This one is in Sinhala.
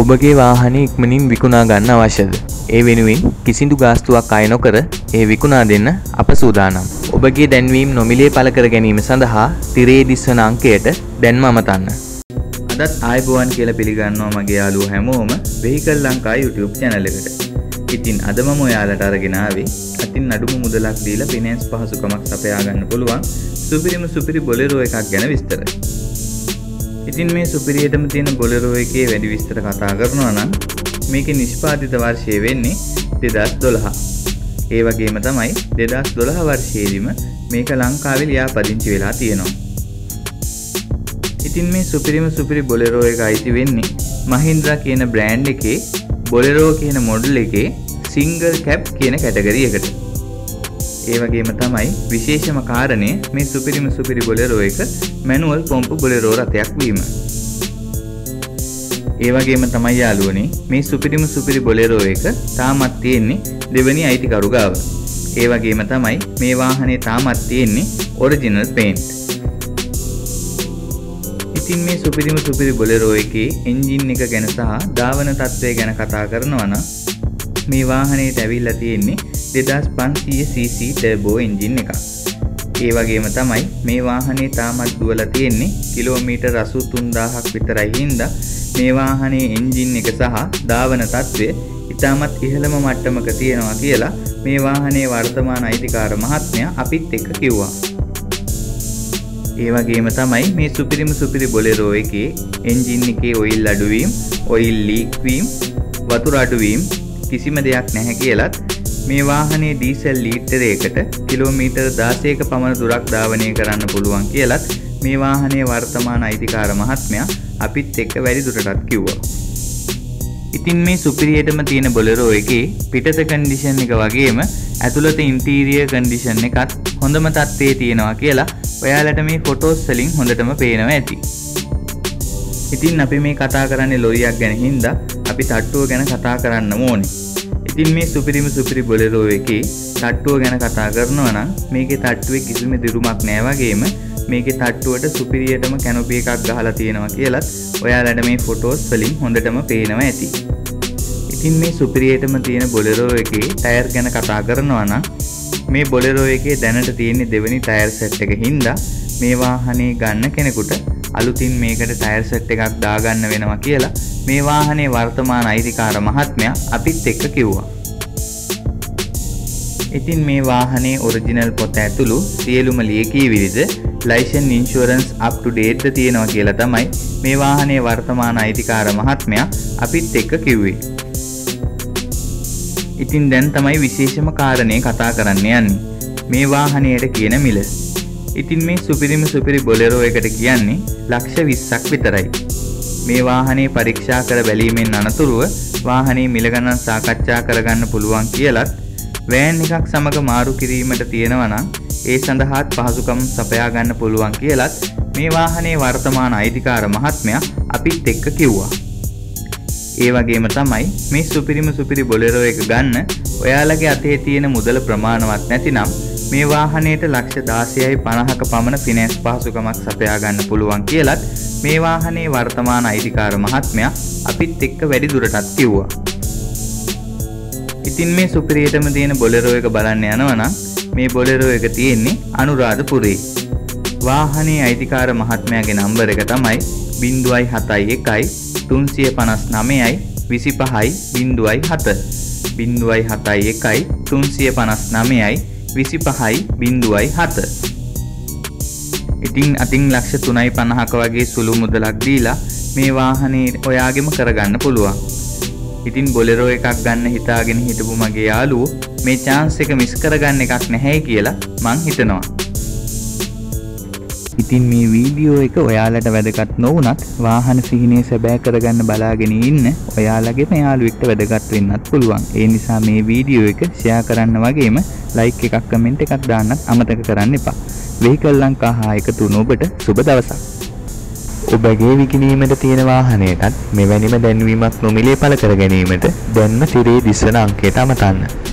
ඔබගේ වාහනය ඉක්මනින් විකුණා ගන්න අවශ්‍යද. ඒ වෙනුවෙන් කිසිදු ගාස්තුවක් අය නොකර ඒ විකුණා දෙන්න අප සූදානම්. ඔබගේ දැන්වීම් නොමිලේ පළ කර ගැනීම සඳහා තිරේ දිස්වන අංකයට දැන්ම අමතන්න. අදත් ආයිබුවන් කියලා පිළිගන්නවා මගේ යාළුවෝ හැමෝම වෙහිකල් ලංකා YouTube channel එකට. ඉතින් අද මම ඔයාලට අරගෙන ආවේ අතින් අඩුම මුදලක් දීලා ෆිනෑන්ස් පහසුකමක් සපයා ගන්න පුළුවන් සුපිරිම සුපිරි බොලෙරෝ එකක් ගැන විස්තර. ඉතින් මේ සුපිරියටම තියෙන බොලෙරෝ එකේ වැඩි විස්තර කතා කරනවා නම් මේකේ නිෂ්පාදිත වර්ෂය වෙන්නේ 2012. ඒ වගේම තමයි 2012 වර්ෂයේදීම මේක ලංකාවේ ලියාපදිංචි වෙලා තියෙනවා. ඉතින් මේ සුපිරිම සුපිරි බොලෙරෝ එක අයිති වෙන්නේ මහින්ද්‍රා කියන බ්‍රෑන්ඩ් එකේ බොලෙරෝ කියන මොඩල් එකේ සිංගල් කැප් කියන කැටගරි එකට. ඒ වගේම තමයි විශේෂම කාරණය මේ සුපිරිම සුපිරි බොලෙරෝ එක මැනුවල් පොම්ප බොලෙරෝ රථයක් වීම. ඒ වගේම තමයි යාළුවනේ මේ සුපිරිම සුපිරි බොලෙරෝ එක තාමත් තියෙන්නේ දෙවැනි අයිතිකරු ගාව. ඒ වගේම තමයි මේ වාහනේ තාමත් තියෙන්නේ ඔරිජිනල් පේන්ට්. ඉතින් මේ සුපිරිම සුපිරි බොලෙරෝ එකේ එන්ජින් එක ගැන සහ ධාවන තත්ත්වය ගැන කතා කරනවා නම් මේ වාහනේට ඇවිල්ලා තියෙන්නේ 2500cc ටර්බෝ එන්ජින් එකක්. ඒ වගේම තමයි මේ වාහනේ තාමත් දුවලා තියෙන්නේ කිලෝමීටර් 83000ක් විතරයි හින්දා මේ වාහනේ එන්ජින් එක සහ ධාවන තත්ත්වය ඉතාමත් ඉහළම මට්ටමක තියෙනවා කියලා මේ වාහනේ වර්තමාන අයිතිකාර මහත්මයා අපිත් එක්ක කිව්වා. ඒ වගේම තමයි මේ සුපිරිම සුපිරි බොලෙරෝ එකේ එන්ජින් එකේ ඔයිල් අඩුවීම්, ඔයිල් ලීක් වීම, වතුර අඩුවීම කිසිම දෙයක් නැහැ කියලත් මේ වාහනේ ඩීසල් ලීටරයකට කිලෝමීටර් 16ක පමණ දුරක් ධාවනය කරන්න පුළුවන් කියලත් මේ වාහනේ වර්තමාන අයිතිකාර මහත්මයා අපිත් එක්ක වැඩි දුරටත් කිව්වා. ඉතින් මේ සුපිරියටම තියෙන බොලෙරෝ එකේ පිටත කන්ඩිෂන් එක වගේම ඇතුළත ඉන්ටීරියර් කන්ඩිෂන් එකත් හොඳම තත්ත්වයේ තියෙනවා කියලා ඔයාලට මේ ෆොටෝස් වලින් හොඳටම පේනවා ඇති. ඉතින් අපි මේ කතා කරන්නේ ලොරියක් ගැන හින්දා අපි තට්ටුව ගැන කතා කරන්න ඕනේ. ඉතින් මේ සුපිරිම සුපිරි බොලෙරෝ එකේ තට්ටුව ගැන කතා කරනවා නම් මේකේ තට්ටුවේ කිසිම දිරුමක් නෑ වගේම මේකේ තට්ටුවට සුපිරියටම කැනොපි එකක් ගහලා තියෙනවා කියලත් ඔයාලට මේ ෆොටෝස් වලින් හොඳටම පේනවා ඇති. ඉතින් මේ සුපිරියටම තියෙන බොලෙරෝ එකේ ටයර් ගැන කතා කරනවා නම් මේ බොලෙරෝ එකේ දැනට තියෙන්නේ දෙවෙනි ටයර් සෙට් එක හින්දා මේ වාහනේ ගන්න කෙනෙකුට අලුතින් මේකට ටයර් සෙට් එකක් දාගන්න වෙනවා කියලා මේ වාහනේ වර්තමාන අයිතිකාර මහත්මයා අපිත් එක්ක කිව්වා. ඉතින් මේ වාහනේ ඔරිජිනල් පොත ඇතුළු සියලුම ලියකී විරිද ලයිසන් ඉන්ශුරන්ස් අප් ටු ඩේට්ද තියෙනවා කියලා තමයි මේ වාහනේ වර්තමාන අයිතිකාර මහත්මයා අපිත් එක්ක කිව්වේ. ඉතින් දැන් තමයි විශේෂම කාරණේ කතා කරන්න යන්නේ. මේ වාහනයට කියන මිල. ඉතින් මේ සුපිරිම සුපිරි බොලෙරෝ එකට කියන්නේ ලක්ෂ 20ක් විතරයි. මේ වාහනේ පරීක්ෂා කර බැලීමෙන් අනතුරුව වාහනේ මිල ගණන් සාකච්ඡා කරගන්න පුළුවන් කියලත් වෑන් එකක් සමග මාරු කිරීමට තියෙනවා නම් ඒ සඳහාත් පහසුකම් සපයා ගන්න පුළුවන් කියලත් මේ වාහනේ වර්තමාන අයිතිකාර මහත්මයා අපිත් එක්ක කිව්වා. ඒ වගේම තමයි මේ සුපිරිම සුපිරි බොලෙරෝ එක ගන්න ඔයාලගේ අතේ තියෙන මුදල ප්‍රමාණවත් නැතිනම් මේ වාහනයට ලක්ෂ 16යි 50ක පමණ ෆිනෑන්ස් පහසුකමක් සපයා ගන්න පුළුවන් කියලත් මේ වාහනේ වර්තමාන අයිතිකාර මහත්මයා අපිත් එක්ක වැඩි දුරටත් කිව්වා. ඉතින් මේ සුපිරියටම තියෙන බොලෙරෝ එක බලන්න යනවා නම් මේ බොලෙරෝ එක තියෙන්නේ අනුරාධපුරේ. වාහනේ අයිතිකාර මහත්මයාගේ නම්බර එක තමයි 071යි 359යි 25යි 07 071යි 359යි 25යි 07 ඉතින් අතින් ලක්ෂ 3.50ක වගේ සුළු මුදලක් දීලා මේ වාහනේ ඔයාගෙම කරගන්න පුළුවන්. ඉතින් බොලෙරෝ එකක් ගන්න හිතාගෙන හිටපු මගේ යාළුවෝ මේ chance එක මිස් කරගන්න එකක් නැහැ කියලා මං හිතනවා. ඉතින් මේ වීඩියෝ එක ඔයාලට වැදගත් නොවුනත් වාහන සිහිනේ සැබෑ කරගන්න බලාගෙන ඉන්න ඔයාලගේම යාළුවෙක්ට වැදගත් වෙන්නත් පුළුවන්. ඒ නිසා මේ වීඩියෝ එක ෂෙයා කරන්න වගේම ලයික් එකක් කමෙන්ට් එකක් දාන්නත් අමතක කරන්න එපා. වෙහිකල් ලංකා හා එකතු වුණ ඔබට සුබ දවසක්. ඔබගේ විකිණීමට තියෙන වාහනයටත් මෙවැනිම දැන්වීමක් නොමිලේ පළ කර ගැනීමට දැන්ම තිරේ දිස්වන අංකයට අමතන්න.